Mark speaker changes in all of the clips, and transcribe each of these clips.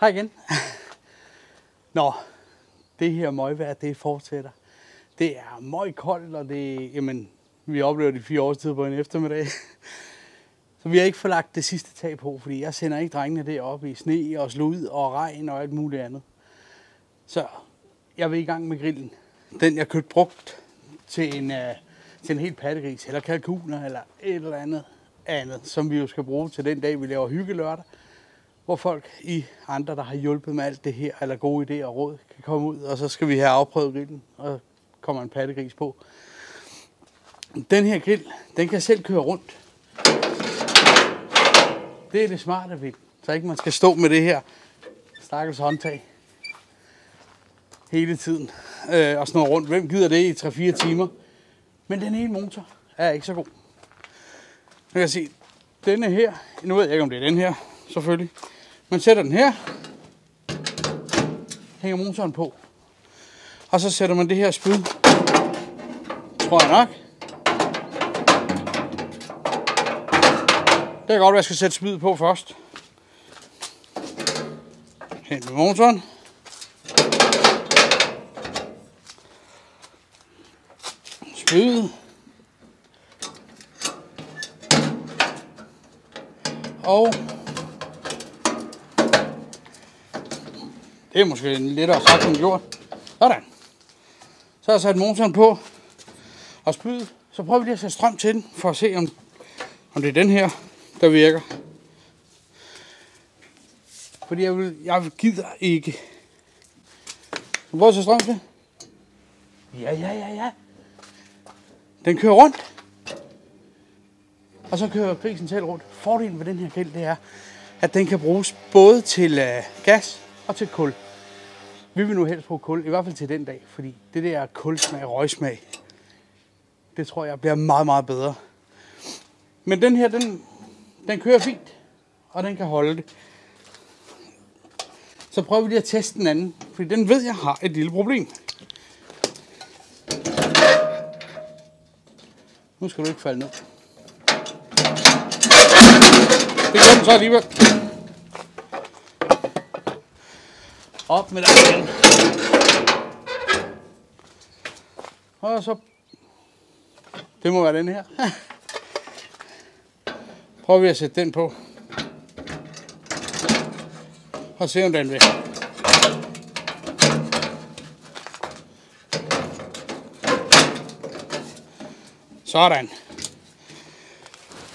Speaker 1: Hej igen. Nå, det her møgvejr, det fortsætter. Det er meget koldt, og det, jamen, vi oplever det fire årstid på en eftermiddag. Så vi har ikke forlagt det sidste tag på, fordi jeg sender ikke drengene derop i sne og slud og regn og alt muligt andet. Så jeg vil i gang med grillen. Den jeg købte brugt til en, øh, til en helt pattegris, eller kalkuner, eller et eller andet andet, som vi jo skal bruge til den dag, vi laver hyggelørdag hvor folk i andre, der har hjulpet med alt det her, eller gode idéer og råd, kan komme ud, og så skal vi have afprøvet grillen, og kommer en pattegris på. Den her grill, den kan selv køre rundt. Det er det smarte ved. Så ikke man skal stå med det her stakkels håndtag hele tiden øh, og snurre rundt. Hvem gider det i 3-4 timer? Men den ene motor er ikke så god. Jeg kan se, denne her, nu ved jeg ikke om det er den her, selvfølgelig. Man sætter den her, hænger motoren på, og så sætter man det her spyd, tror jeg nok. Det kan godt være, at jeg skal sætte spyd på først. Hen med motoren. Spyd. Og det er måske en lettere sagt end gjort. Sådan. Så har jeg sat motoren på og spyd. Så prøver vi lige at sætte strøm til den, for at se om, om det er den her, der virker. Fordi jeg, vil, jeg gider ikke. Du prøver at sætte strøm til. Ja, ja, ja, ja. Den kører rundt. Og så kører grisen selv rundt. Fordelen ved den her grill, det er, at den kan bruges både til øh, gas og til kul. Vi vil nu helst bruge kul, i hvert fald til den dag, fordi det der kulsmag, røgsmag, det tror jeg bliver meget, meget bedre. Men den her, den, den kører fint, og den kan holde det. Så prøver vi lige at teste den anden, fordi den ved jeg har et lille problem. Nu skal du ikke falde ned. Det gør den så alligevel. Op med dig igen. Og så... Det må være den her. Prøver vi at sætte den på. Og se om den vil. Sådan.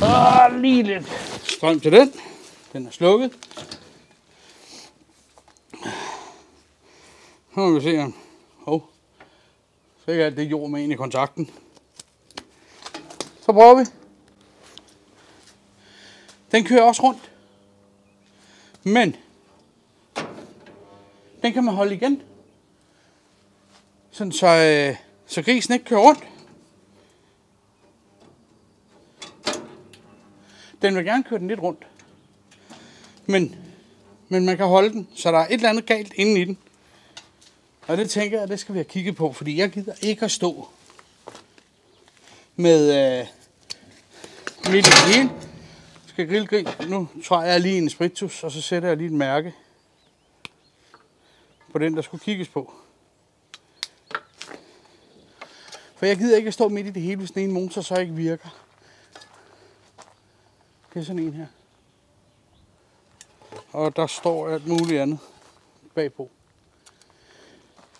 Speaker 1: Og lige lidt strøm til den. Den er slukket. Så må vi se om... Hov. Så ikke alt det jord med ind i kontakten. Så prøver vi. Den kører også rundt. Men den kan man holde igen. Sådan så, øh, så grisen ikke kører rundt. Den vil gerne køre den lidt rundt. Men, men man kan holde den, så der er et eller andet galt inde i den. Og det tænker jeg, det skal vi have kigget på, fordi jeg gider ikke at stå med øh, midt i hele. Skal grille grill. Nu tager jeg lige en spritus, og så sætter jeg lige et mærke på den, der skulle kigges på. For jeg gider ikke at stå midt i det hele, hvis den ene motor så ikke virker. Det er sådan en her. Og der står alt muligt andet bagpå.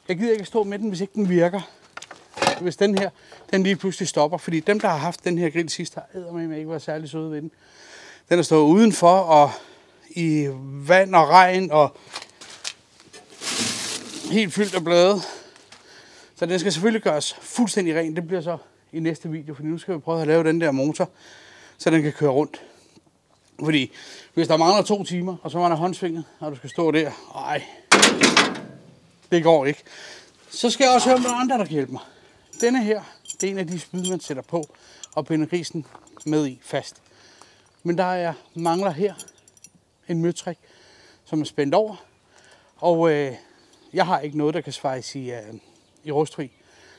Speaker 1: Jeg gider ikke at stå med den, hvis ikke den virker. Hvis den her, den lige pludselig stopper. Fordi dem, der har haft den her grill sidst, har eddermame ikke været særlig søde ved den. Den er stået udenfor og i vand og regn og helt fyldt af blade. Så den skal selvfølgelig gøres fuldstændig ren. Det bliver så i næste video, for nu skal vi prøve at lave den der motor, så den kan køre rundt. Fordi hvis der mangler to timer, og så er der håndsvinget, og du skal stå der, ej, det går ikke. Så skal jeg også høre med andre, der kan hjælpe mig. Denne her, det er en af de spyd, man sætter på og binder grisen med i fast. Men der er, mangler her en møtrik, som er spændt over. Og øh, jeg har ikke noget, der kan svejse i, øh, i rustfri.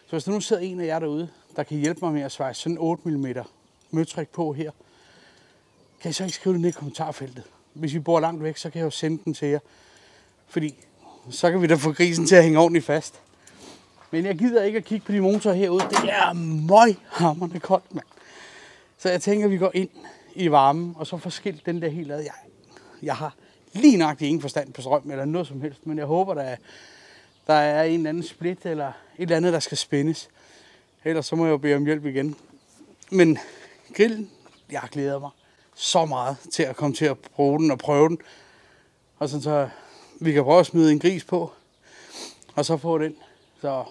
Speaker 1: Så hvis der nu sidder en af jer derude, der kan hjælpe mig med at svejse sådan 8 mm møtrik på her, kan I så ikke skrive det ned i kommentarfeltet. Hvis vi bor langt væk, så kan jeg jo sende den til jer. Fordi så kan vi da få grisen til at hænge ordentligt fast. Men jeg gider ikke at kigge på de motorer herude. Det er møghammerende koldt, mand. Så jeg tænker, at vi går ind i varmen, og så får skilt den der helt ad. Jeg, jeg har lige nok ingen forstand på strøm eller noget som helst, men jeg håber, der der er en eller anden split eller et eller andet, der skal spændes. Ellers så må jeg jo bede om hjælp igen. Men grillen, jeg glæder mig så meget til at komme til at bruge den og prøve den. Og sådan så vi kan prøve at smide en gris på, og så få den. Så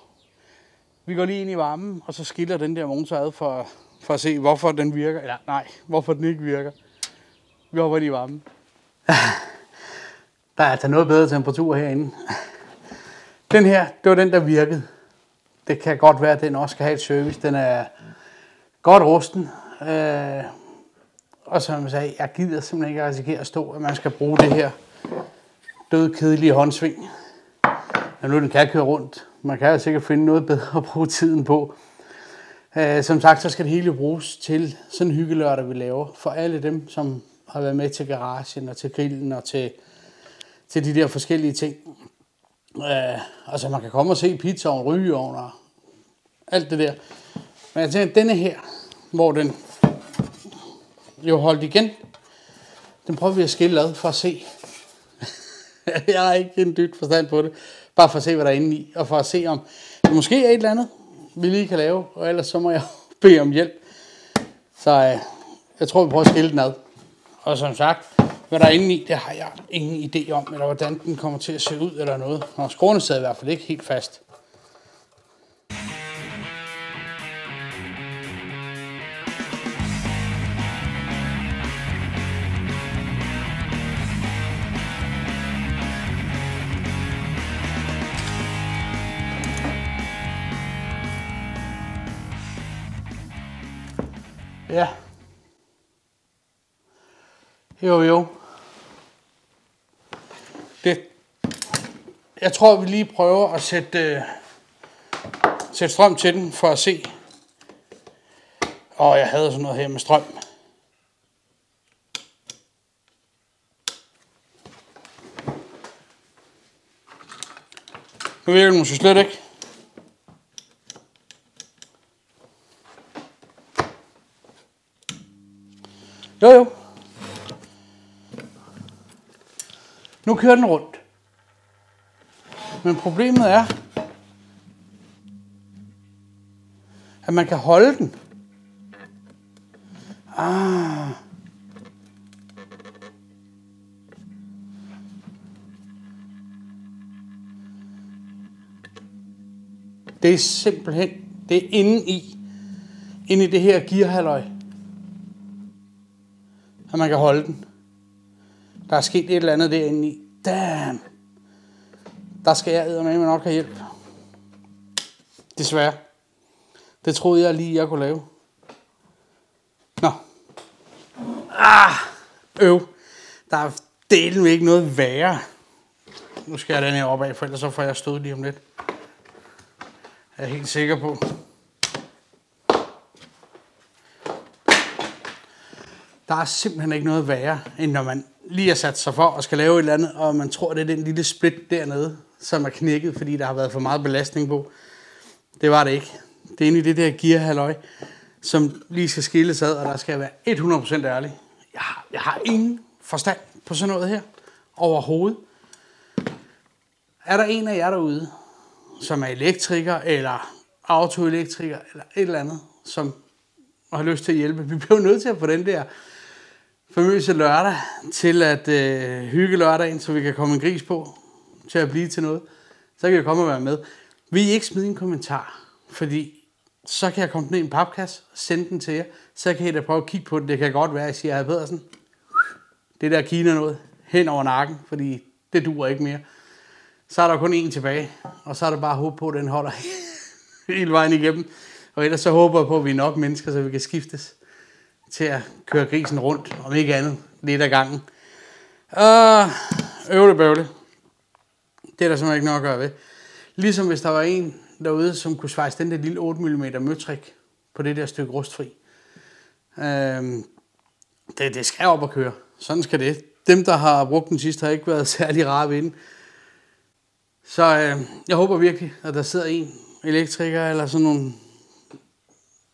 Speaker 1: vi går lige ind i varmen, og så skiller den der motor ad for, for at se, hvorfor den virker. Eller nej, hvorfor den ikke virker. Vi hopper ind i varmen. Der er altså noget bedre temperatur herinde. Den her, det var den, der virkede. Det kan godt være, at den også skal have et service. Den er godt rusten. Øh, og som jeg sagde, jeg gider simpelthen ikke risikere at stå, at man skal bruge det her død kedelige håndsving. Ja, nu den kan køre rundt. Man kan altså sikkert finde noget bedre at bruge tiden på. Øh, som sagt, så skal det hele bruges til sådan en hyggelørdag, vi laver. For alle dem, som har været med til garagen og til grillen og til, til de der forskellige ting. Øh, altså man kan komme og se pizzaovn, rygeovn og alt det der. Men jeg tænker, denne her, hvor den jo holdt igen, den prøver vi at skille ad for at se. jeg har ikke en dyt forstand på det. Bare for at se, hvad der er inde i, og for at se, om det måske er et eller andet, vi lige kan lave, og ellers så må jeg bede om hjælp. Så øh, jeg tror, vi prøver at skille den ad. Og som sagt, hvad der er inde i, det har jeg ingen idé om, eller hvordan den kommer til at se ud eller noget. Og skruerne sidder i hvert fald ikke helt fast. Ja. Jo, jo. Det. Jeg tror, vi lige prøver at sætte, øh, sætte strøm til den, for at se. Og jeg havde sådan noget her med strøm. Nu virker den måske slet ikke. Jo, jo. Nu kører den rundt. Men problemet er, at man kan holde den. Ah. Det er simpelthen, det er inde i, inde i det her gearhalløj, at man kan holde den. Der er sket et eller andet derinde i. Damn. Der skal jeg med nok have hjælp. Desværre. Det troede jeg lige, jeg kunne lave. Nå. Ah, øv. Der er delen ikke noget værre. Nu skal jeg den her opad, for ellers så får jeg stået lige om lidt. Jeg er helt sikker på. Der er simpelthen ikke noget værre, end når man lige har sat sig for og skal lave et eller andet, og man tror, det er den lille split dernede, som er knækket, fordi der har været for meget belastning på. Det var det ikke. Det er inde i det der gear som lige skal skilles ad, og der skal jeg være 100% ærlig. Jeg har, jeg har ingen forstand på sådan noget her overhovedet. Er der en af jer derude, som er elektriker, eller autoelektriker, eller et eller andet, som har lyst til at hjælpe, vi bliver nødt til at få den der famøse lørdag til at øh, hygge lørdagen, så vi kan komme en gris på til at blive til noget. Så kan jeg komme og være med. Vi I ikke smide en kommentar? Fordi så kan jeg komme ned i en papkasse, og sende den til jer, så kan I da prøve at kigge på det. Det kan godt være, at jeg siger, at Pedersen, det der Kina noget hen over nakken, fordi det duer ikke mere. Så er der kun en tilbage, og så er der bare håb på, at den holder hele vejen igennem. Og ellers så håber jeg på, at vi er nok mennesker, så vi kan skiftes til at køre grisen rundt, om ikke andet, lidt ad gangen. Uh, øvle bøvle. Det er der simpelthen ikke nok at gøre ved. Ligesom hvis der var en derude, som kunne svejse den der lille 8 mm møtrik på det der stykke rustfri. Uh, det, det skal op og køre. Sådan skal det. Dem, der har brugt den sidste, har ikke været særlig rare ved den. Så øh, jeg håber virkelig, at der sidder en elektriker eller sådan nogle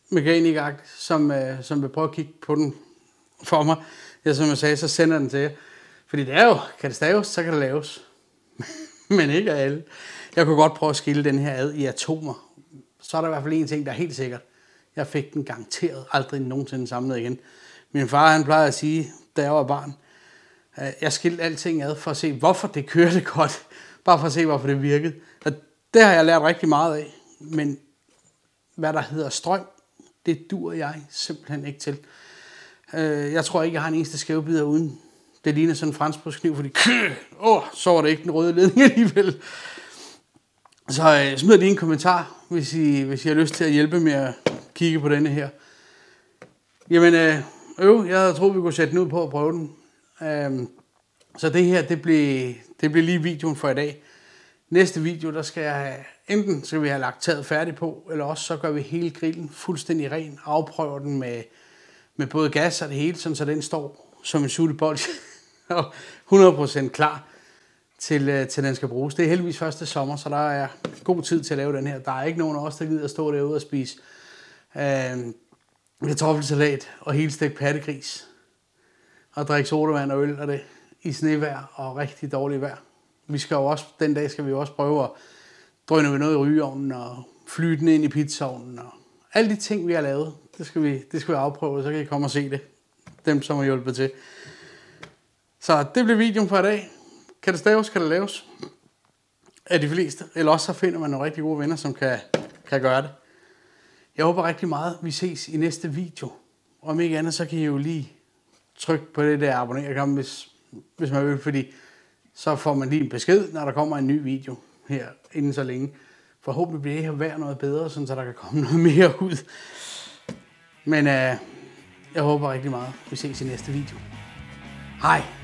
Speaker 1: mekaniker, som, øh, som vil prøve at kigge på den for mig. Ja, som jeg sagde, så sender den til jer. Fordi det er jo, kan det staves, så kan det laves. Men ikke af alle. Jeg kunne godt prøve at skille den her ad i atomer. Så er der i hvert fald en ting, der er helt sikkert. Jeg fik den garanteret aldrig nogensinde samlet igen. Min far, han plejede at sige, da jeg var barn, jeg skilte alting ad for at se, hvorfor det kørte godt. Bare for at se, hvorfor det virkede. Og det har jeg lært rigtig meget af. Men hvad der hedder strøm, det dur jeg simpelthen ikke til. Øh, jeg tror ikke, jeg har en eneste skævebider uden. Det ligner sådan en franskbrødskniv, fordi åh, oh, så var det ikke den røde ledning alligevel. Så øh, smid lige en kommentar, hvis I, hvis I har lyst til at hjælpe med at kigge på denne her. Jamen, øh, øv, jeg havde troet, vi kunne sætte den ud på at prøve den. Øh, så det her, det blev, det blev lige videoen for i dag. Næste video, der skal jeg have, enten skal vi have lagt taget færdigt på, eller også så gør vi hele grillen fuldstændig ren, afprøver den med, med både gas og det hele, sådan så den står som en sultebold og 100% klar til, øh, til den skal bruges. Det er heldigvis første sommer, så der er god tid til at lave den her. Der er ikke nogen af os, der gider at stå derude og spise øh, kartoffelsalat og helt stegt pattegris og drikke sodavand og øl og det i snevejr og rigtig dårligt vejr. Vi skal jo også, den dag skal vi jo også prøve at drøner vi noget i rygeovnen og flyte den ind i pizzaovnen og alle de ting, vi har lavet, det skal vi, det skal vi afprøve, så kan I komme og se det. Dem, som har hjulpet til. Så det bliver videoen for i dag. Kan det staves, kan det laves? Af de fleste. Eller også så finder man nogle rigtig gode venner, som kan, kan gøre det. Jeg håber rigtig meget, vi ses i næste video. Om ikke andet, så kan I jo lige trykke på det der abonner hvis, hvis man vil, fordi så får man lige en besked, når der kommer en ny video her inden så længe. Forhåbentlig bliver det her vejr noget bedre, så der kan komme noget mere ud. Men øh, jeg håber rigtig meget, vi ses i næste video. Hej!